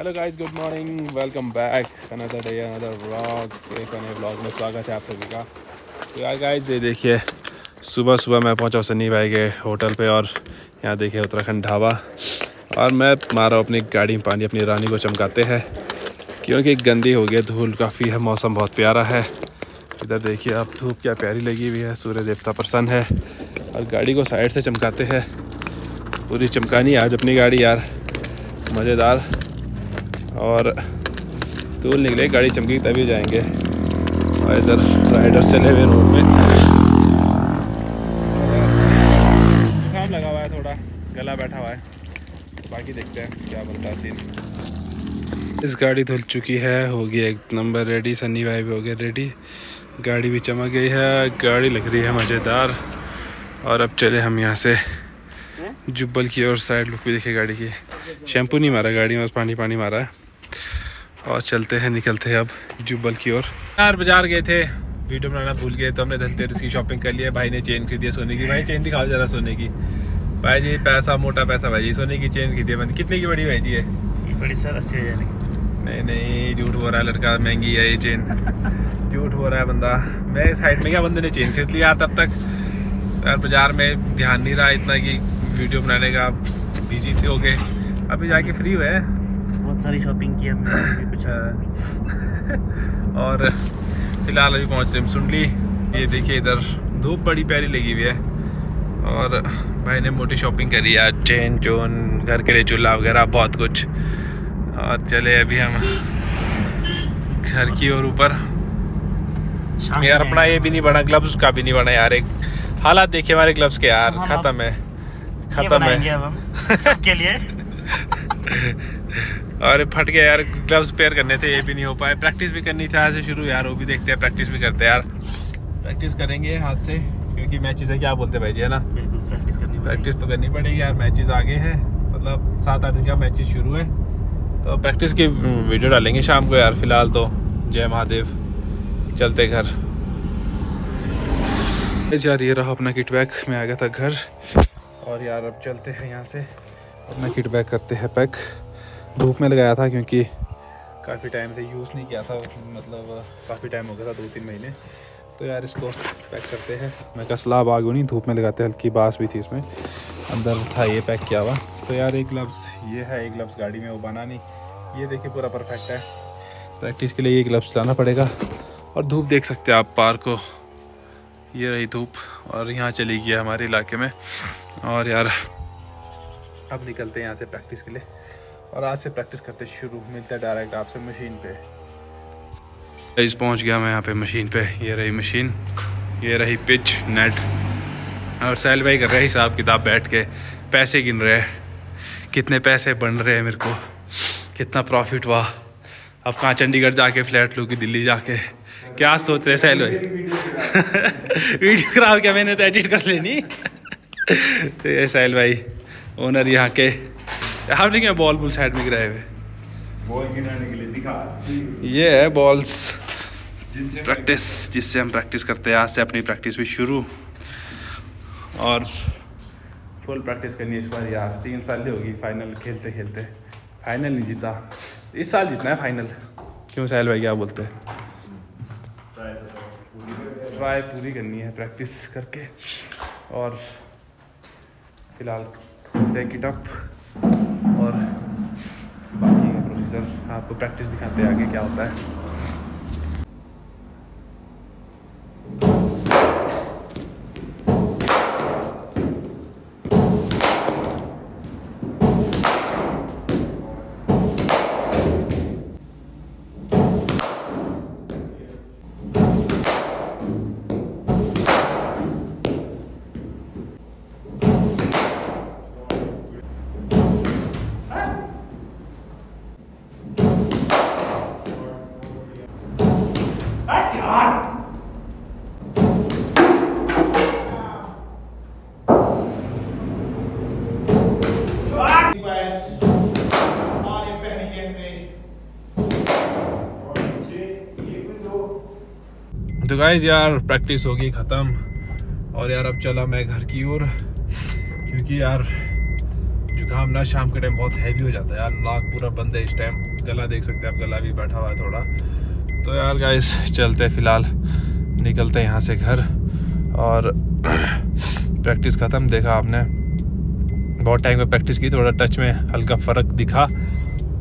Hello guys good morning welcome back another day another vlog एक नए vlog में स्वागत है आप सभी का। तो यार गाइस ये देखिए, सुबह सुबह मैं पहुँचा सनी भाई के होटल पे और यहाँ देखिए उत्तराखंड ढाबा। और मैं मारा अपनी गाड़ी में पानी, अपनी रानी को चमकाते हैं। क्योंकि गंदी हो गई धूल काफ़ी है, मौसम बहुत प्यारा है। इधर देखिए, अब धूप क्या प्यारी लगी हुई है। सूर्य देवता प्रसन्न है और गाड़ी को साइड से चमकाते हैं। पूरी चमकानी आज अपनी गाड़ी, यार। मज़ेदार। और धूल निकले गाड़ी चमकी तभी जाएँगे। और इधर राइडर्स चले हुए रोड में जुकाम लगा हुआ है थोड़ा गला बैठा हुआ है। बाकी देखते हैं क्या बनता है सीन इस गाड़ी धुल चुकी है हो गई एक नंबर रेडी सन्नी भाई भी हो गए रेडी गाड़ी भी चमक गई है गाड़ी लग रही है मज़ेदार। और अब चले हम यहाँ से जुब्बल की और साइड लुक भी देखिए गाड़ी की। शैम्पू नहीं मारा गाड़ी में बस पानी पानी मारा है। और चलते हैं निकलते हैं अब जुब्बल की ओर। यार बाज़ार गए थे वीडियो बनाना भूल गए तो हमने धनतेरस की शॉपिंग कर लिया भाई ने चेन खरीदी सोने की। भाई चेन दिखाओ जरा सोने की। भाई जी पैसा मोटा पैसा भाई जी सोने की चेन खरीदी है कितने की बड़ी भाई जी है ये बड़ी सर अस्सी हज़ार नहीं नहीं झूठ बोल रहा है लड़का महँगी है ये चेन झूठ बोल रहा है बंदा। मैं साइड में क्या बंदे ने चेन खरीद लिया तब तक? यार बाज़ार में ध्यान नहीं रहा इतना कि वीडियो बनाने का बिज़ी थे हो गए। अभी जाके फ्री हुए हैं। बहुत सारी शॉपिंग की हमने कुछ और फ़िलहाल अभी पहुँच रहे हम सुनली ये देखिए इधर धूप बड़ी प्यारी लगी हुई है। और भाई ने मोटी शॉपिंग करी है चेन चोन घर के लिए चूल्हा वगैरह बहुत कुछ। और चले अभी हम घर की ओर ऊपर। यार अपना ये भी नहीं बना ग्लव्स का भी नहीं बना यार। एक हालात देखिए हमारे ग्लव्स के यार खत्म है खत्म है। सबके लिए। और फट गया यार ग्लव्स पेयर करने थे ये भी नहीं हो पाए प्रैक्टिस भी करनी थी आज से शुरू यार वो भी देखते हैं प्रैक्टिस भी करते हैं यार। प्रैक्टिस करेंगे हाथ से क्योंकि मैचेस है क्या बोलते भाई जी है ना? प्रैक्टिस करनी प्रैक्टिस तो करनी पड़ेगी यार मैचेस आगे हैं मतलब सात आठ दिन का मैचेस शुरू है। तो प्रैक्टिस की वीडियो डालेंगे शाम को यार फ़िलहाल तो। जय महादेव चलते घर। यार ये रहा अपना किट बैग मैं आ गया था घर। और यार अब चलते हैं यहाँ से। अपना किट बैग करते हैं पैक धूप में लगाया था क्योंकि काफ़ी टाइम से यूज़ नहीं किया था मतलब काफ़ी टाइम हो गया था दो तीन महीने। तो यार इसको पैक करते हैं। मैं कसला आगे नहीं धूप में लगाते हल्की बास भी थी इसमें। अंदर था ये पैक किया हुआ। तो यार एक ग्लव्स ये है, एक ग्लव्स गाड़ी में, वो बना नहीं ये देखिए, पूरा परफेक्ट है। प्रैक्टिस के लिए ये ग्लव्स लाना पड़ेगा। और धूप देख सकते हैं आप, पार को। ये रही धूप, और यहाँ चली गई हमारे इलाके में। और यार, अब निकलते हैं यहाँ से प्रैक्टिस के लिए। और आज से प्रैक्टिस करते शुरू, मिलते हैं डायरेक्ट आपसे मशीन पे। इस पहुँच गया मैं यहाँ पे मशीन पे। ये रही मशीन ये रही पिच नेट और सैल भाई कर रहे हिसाब किताब बैठ के। पैसे गिन रहे हैं। कितने पैसे बन रहे हैं मेरे को? कितना प्रॉफिट हुआ? अब कहाँ चंडीगढ़ जाके फ्लैट लूँ कि दिल्ली जाके? क्या सोच रहे सैल भाई? वीडियो खराब क्या? मैंने तो एडिट कर लेनी। तो ये सैल भाई ओनर यहाँ के। हम लेकिन बॉल बुल साइड में गिराए हुए। बॉल गिराने के लिए दिखा। ये है बॉल्स जिनसे प्रैक्टिस जिससे हम प्रैक्टिस करते हैं। आज से अपनी प्रैक्टिस भी शुरू। और फुल प्रैक्टिस करनी है इस बार यार। तीन साल ही होगी फाइनल खेलते खेलते। फाइनल नहीं जीता। इस साल जीतना है फाइनल क्यों साहिल भाई क्या बोलते हैं? ट्राई पूरी करनी है प्रैक्टिस करके। और फ़िलहाल करते हैं किटअप और बाकी प्रोसीजर आपको प्रैक्टिस दिखाते हैं आगे क्या होता है। तो गाइज़ यार प्रैक्टिस होगी, ख़त्म। और यार, अब चला मैं घर की ओर, क्योंकि यार, जुकाम ना शाम के टाइम बहुत हैवी हो जाता है यार। नाक पूरा बंद है इस टाइम गला देख सकते हैं आप, गला भी बैठा हुआ है थोड़ा। तो यार गाइस चलते फ़िलहाल। निकलते हैं यहाँ से घर। और प्रैक्टिस ख़त्म, देखा आपने। बहुत टाइम में प्रैक्टिस की, थोड़ा टच में हल्का फ़र्क दिखा।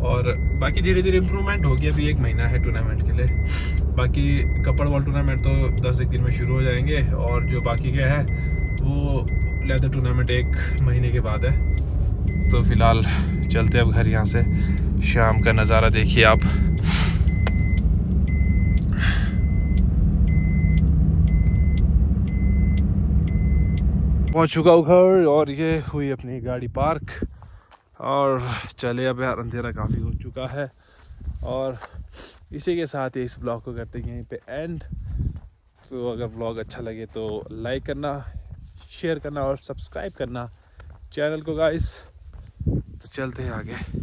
और बाकी धीरे धीरे इम्प्रूवमेंट होगी अभी एक महीना है टूर्नामेंट के लिए। बाकी कपड़ बॉल टूर्नामेंट तो दस एक दिन में शुरू हो जाएँगे और जो बाकी के है, वो लेदर टूर्नामेंट एक महीने के बाद है। तो फ़िलहाल चलते अब घर यहाँ से। शाम का नज़ारा देखिए आप। पहुँच चुका हूँ घर और ये हुई अपनी गाड़ी पार्क। और चले, अब यार अंधेरा काफ़ी हो चुका है। और इसी के साथ ही इस ब्लॉग को करते हैं यहीं पे एंड तो अगर ब्लॉग अच्छा लगे तो लाइक करना शेयर करना और सब्सक्राइब करना चैनल को गाइस तो चलते हैं आगे।